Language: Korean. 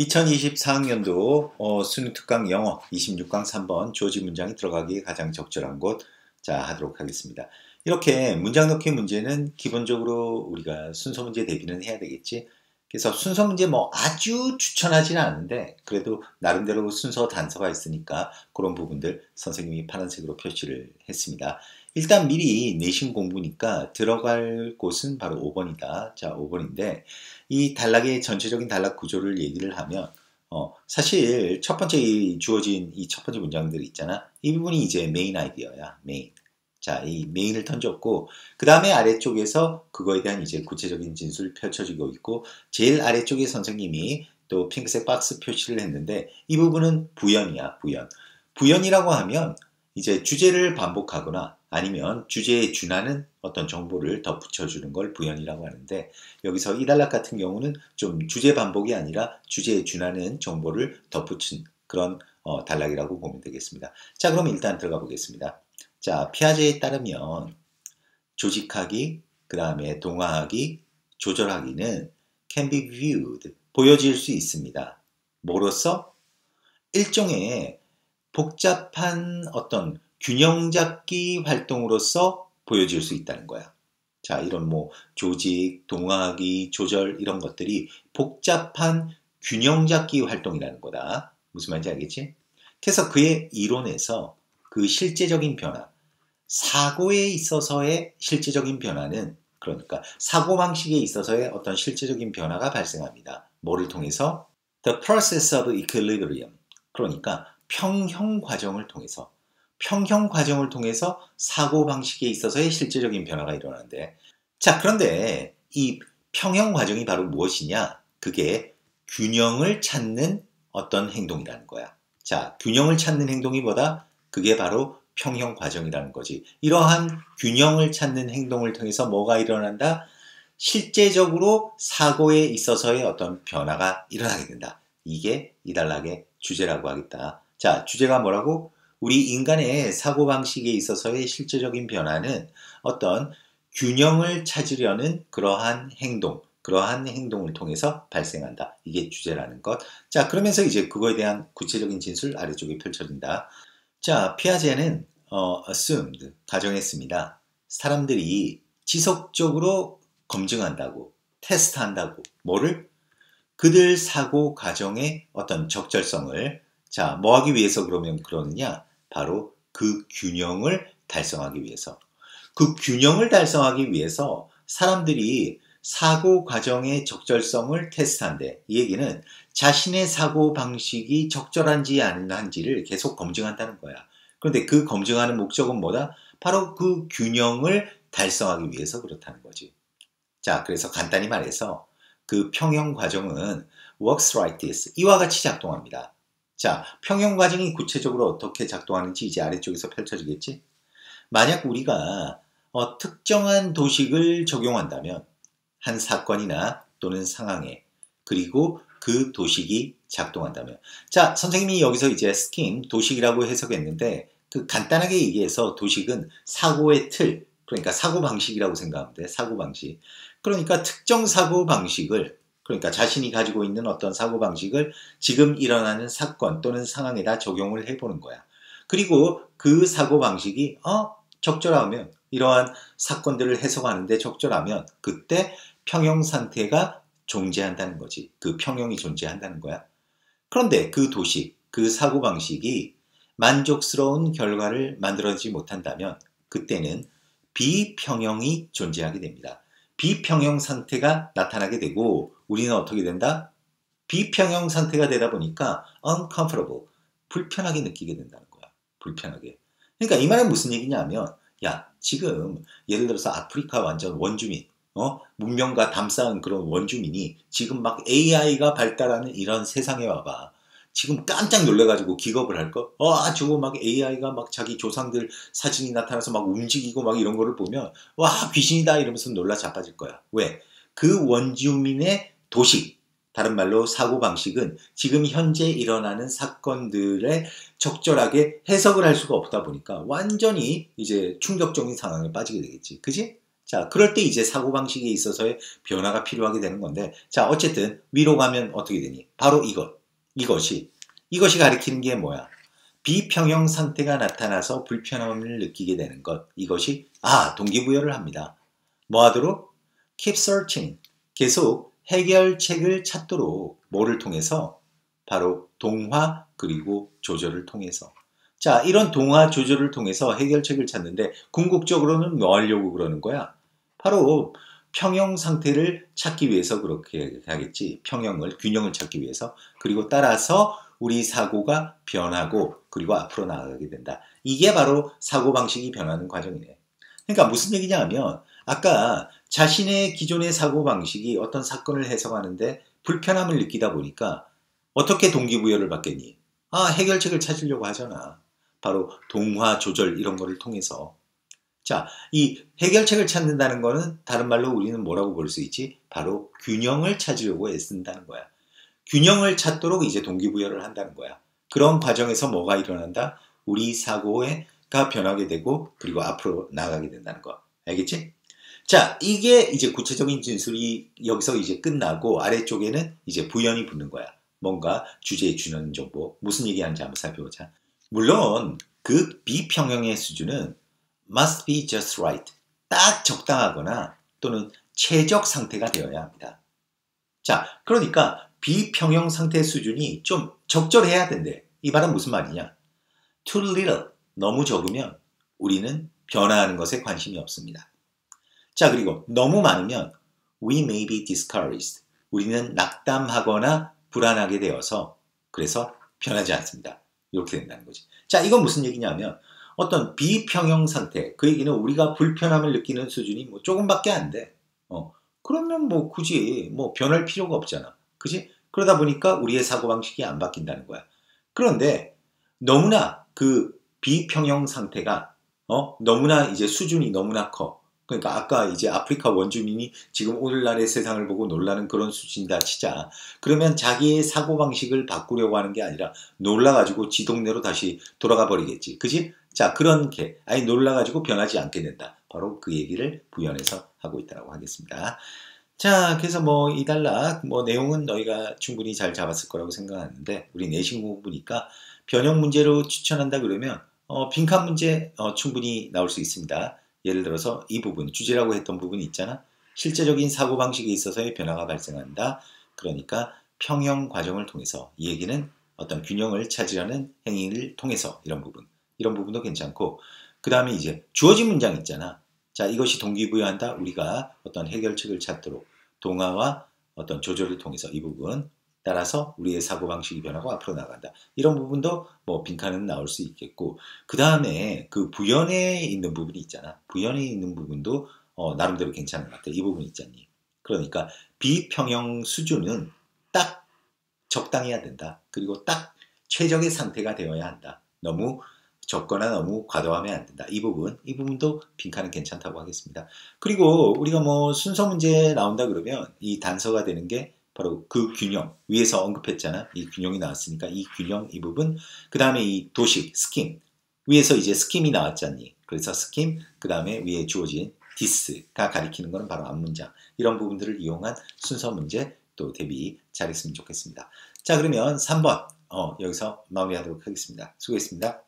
2024학년도 어, 수능 특강 영어 26강 3번 조지 문장이 들어가기 가장 적절한 곳 자 하도록 하겠습니다. 이렇게 문장 넣기 문제는 기본적으로 우리가 순서 문제 대비는 해야 되겠지. 그래서 순서 문제 뭐 아주 추천하지는 않은데 그래도 나름대로 순서 단서가 있으니까 그런 부분들 선생님이 파란색으로 표시를 했습니다. 일단 미리 내신 공부니까 들어갈 곳은 바로 5번이다. 자, 5번인데 이 단락의 전체적인 단락 구조를 얘기를 하면 어, 사실 첫 번째 이 주어진 이 첫 번째 문장들 있잖아. 이 부분이 이제 main idea야. main. 자, 이 main을 던졌고 그 다음에 아래쪽에서 그거에 대한 이제 구체적인 진술 펼쳐지고 있고 제일 아래쪽에 선생님이 또 핑크색 박스 표시를 했는데 이 부분은 부연이야, 부연. 부연이라고 하면 이제 주제를 반복하거나 아니면 주제에 준하는 어떤 정보를 덧붙여주는 걸 부연이라고 하는데 여기서 이 단락 같은 경우는 좀 주제 반복이 아니라 주제에 준하는 정보를 덧붙인 그런 어, 단락이라고 보면 되겠습니다. 자 그럼 일단 들어가 보겠습니다. 자 피아제에 따르면 조직하기, 그 다음에 동화하기, 조절하기는 can be viewed, 보여질 수 있습니다. 뭐로써? 일종의 복잡한 어떤 균형 잡기 활동으로서 보여질 수 있다는 거야. 자, 이런 뭐 조직, 동화하기, 조절 이런 것들이 복잡한 균형 잡기 활동이라는 거다. 무슨 말인지 알겠지? 그래서 그의 이론에서 그 실제적인 변화, 사고에 있어서의 실제적인 변화는 그러니까 사고 방식에 있어서의 어떤 실제적인 변화가 발생합니다. 뭐를 통해서? The process of equilibrium. 그러니까 평형 과정을 통해서 평형 과정을 통해서 사고 방식에 있어서의 실제적인 변화가 일어나는데 자 그런데 이 평형 과정이 바로 무엇이냐? 그게 균형을 찾는 어떤 행동이라는 거야. 자 균형을 찾는 행동이 뭐다? 그게 바로 평형 과정이라는 거지. 이러한 균형을 찾는 행동을 통해서 뭐가 일어난다? 실제적으로 사고에 있어서의 어떤 변화가 일어나게 된다. 이게 이달락의 주제라고 하겠다. 자 주제가 뭐라고 우리 인간의 사고방식에 있어서의 실제적인 변화는 어떤 균형을 찾으려는 그러한 행동, 그러한 행동을 통해서 발생한다. 이게 주제라는 것. 자, 그러면서 이제 그거에 대한 구체적인 진술 아래쪽에 펼쳐진다. 자, 피아제는 어, assumed, 가정했습니다. 사람들이 지속적으로 검증한다고, 테스트한다고, 뭐를? 그들 사고 과정의 어떤 적절성을 자, 뭐 하기 위해서 그러면 그러느냐? 바로 그 균형을 달성하기 위해서. 그 균형을 달성하기 위해서 사람들이 사고 과정의 적절성을 테스트한대. 이 얘기는 자신의 사고 방식이 적절한지 아닌지를 계속 검증한다는 거야. 그런데 그 검증하는 목적은 뭐다? 바로 그 균형을 달성하기 위해서 그렇다는 거지. 자, 그래서 간단히 말해서 그 평형 과정은 works like this. 이와 같이 작동합니다. 자, 평형 과정이 구체적으로 어떻게 작동하는지 이제 아래쪽에서 펼쳐지겠지? 만약 우리가 어, 특정한 도식을 적용한다면 한 사건이나 또는 상황에 그리고 그 도식이 작동한다면 자 선생님이 여기서 이제 scheme 도식이라고 해석했는데 그 간단하게 얘기해서 도식은 사고의 틀 그러니까 사고 방식이라고 생각하면 돼 사고 방식 그러니까 특정 사고 방식을 그러니까 자신이 가지고 있는 어떤 사고방식을 지금 일어나는 사건 또는 상황에다 적용을 해보는 거야. 그리고 그 사고방식이 어 적절하면 이러한 사건들을 해석하는데 적절하면 그때 평형 상태가 존재한다는 거지. 그 평형이 존재한다는 거야. 그런데 그 도식, 그 사고방식이 만족스러운 결과를 만들어지 못한다면 그때는 비평형이 존재하게 됩니다. 비평형 상태가 나타나게 되고 우리는 어떻게 된다? 비평형 상태가 되다 보니까 uncomfortable, 불편하게 느끼게 된다는 거야. 불편하게. 그러니까 이 말은 무슨 얘기냐면 야 지금 예를 들어서 아프리카 완전 원주민 어? 문명과 담쌓은 그런 원주민이 지금 막 AI가 발달하는 이런 세상에 와봐. 지금 깜짝 놀래가지고 기겁을 할 거. 와, 저거 막 AI가 막 자기 조상들 사진이 나타나서 막 움직이고 막 이런 거를 보면 와, 귀신이다 이러면서 놀라 자빠질 거야. 왜? 그 원주민의 도식, 다른 말로 사고 방식은 지금 현재 일어나는 사건들에 적절하게 해석을 할 수가 없다 보니까 완전히 이제 충격적인 상황에 빠지게 되겠지. 그지? 자, 그럴 때 이제 사고방식에 있어서의 변화가 필요하게 되는 건데, 자, 어쨌든 위로 가면 어떻게 되니? 바로 이것. 이것이. 이것이 가리키는 게 뭐야? 비평형 상태가 나타나서 불편함을 느끼게 되는 것. 이것이, 아, 동기부여를 합니다. 뭐 하도록? keep searching. 계속 해결책을 찾도록 뭐를 통해서? 바로 동화 그리고 조절을 통해서. 자, 이런 동화 조절을 통해서 해결책을 찾는데 궁극적으로는 뭐 하려고 그러는 거야? 바로 평형 상태를 찾기 위해서 그렇게 하겠지. 평형을, 균형을 찾기 위해서. 그리고 따라서 우리 사고가 변하고 그리고 앞으로 나아가게 된다. 이게 바로 사고 방식이 변하는 과정이네. 그러니까 무슨 얘기냐 하면 아까 자신의 기존의 사고 방식이 어떤 사건을 해석하는데 불편함을 느끼다 보니까 어떻게 동기부여를 받겠니? 아, 해결책을 찾으려고 하잖아. 바로 동화 조절 이런 거를 통해서 자, 이 해결책을 찾는다는 거는 다른 말로 우리는 뭐라고 볼 수 있지? 바로 균형을 찾으려고 애쓴다는 거야. 균형을 찾도록 이제 동기부여를 한다는 거야. 그런 과정에서 뭐가 일어난다? 우리 사고가 변하게 되고 그리고 앞으로 나가게 된다는 거. 알겠지? 자, 이게 이제 구체적인 진술이 여기서 이제 끝나고 아래쪽에는 이제 부연이 붙는 거야. 뭔가 주제에 주는 정보. 무슨 얘기하는지 한번 살펴보자. 물론 그 비평형의 수준은 must be just right. 딱 적당하거나 또는 최적 상태가 되어야 합니다. 자, 그러니까 비평형 상태 수준이 좀 적절해야 된대. 이 말은 무슨 말이냐? too little, 너무 적으면 우리는 변화하는 것에 관심이 없습니다. 자, 그리고 너무 많으면 we may be discouraged. 우리는 낙담하거나 불안하게 되어서 그래서 변하지 않습니다. 이렇게 된다는 거지. 자, 이건 무슨 얘기냐면 어떤 비평형 상태, 그 얘기는 우리가 불편함을 느끼는 수준이 뭐 조금밖에 안 돼. 어, 그러면 뭐 굳이 뭐 변할 필요가 없잖아. 그지? 그러다 보니까 우리의 사고방식이 안 바뀐다는 거야. 그런데 너무나 그 비평형 상태가 어, 너무나 이제 수준이 너무나 커. 그러니까 아까 이제 아프리카 원주민이 지금 오늘날의 세상을 보고 놀라는 그런 수준이다 치자. 그러면 자기의 사고방식을 바꾸려고 하는 게 아니라 놀라가지고 지 동네로 다시 돌아가 버리겠지. 그지? 자, 그렇게, 아니, 놀라가지고 변하지 않게 된다. 바로 그 얘기를 부연해서 하고 있다고 하겠습니다. 자, 그래서 뭐, 이 단락, 뭐, 내용은 너희가 충분히 잘 잡았을 거라고 생각하는데, 우리 내신 공부니까 변형 문제로 추천한다 그러면, 어, 빈칸 문제, 어, 충분히 나올 수 있습니다. 예를 들어서 이 부분, 주제라고 했던 부분이 있잖아. 실제적인 사고방식에 있어서의 변화가 발생한다. 그러니까 평형 과정을 통해서 이 얘기는 어떤 균형을 찾으려는 행위를 통해서 이런 부분, 이런 부분도 괜찮고 그 다음에 이제 주어진 문장 있잖아. 자, 이것이 동기부여한다. 우리가 어떤 해결책을 찾도록 동화와 어떤 조절을 통해서 이 부분 따라서 우리의 사고방식이 변하고 앞으로 나간다. 이런 부분도 뭐 빈칸은 나올 수 있겠고 그 다음에 그 부연에 있는 부분이 있잖아. 부연에 있는 부분도 어, 나름대로 괜찮은 것 같아. 이 부분 있잖니. 그러니까 비평형 수준은 딱 적당해야 된다. 그리고 딱 최적의 상태가 되어야 한다. 너무 적거나 너무 과도하면 안 된다. 이 부분, 이 부분도 빈칸은 괜찮다고 하겠습니다. 그리고 우리가 뭐 순서 문제 나온다 그러면 이 단서가 되는 게 바로 그 균형 위에서 언급했잖아. 이 균형이 나왔으니까 이 균형 이 부분 그 다음에 이 도식 scheme 위에서 이제 scheme이 나왔잖니. 그래서 scheme 그 다음에 위에 주어진 this가 가리키는 것은 바로 앞문장 이런 부분들을 이용한 순서 문제 또 대비 잘했으면 좋겠습니다. 자 그러면 3번 어, 여기서 마무리하도록 하겠습니다. 수고했습니다.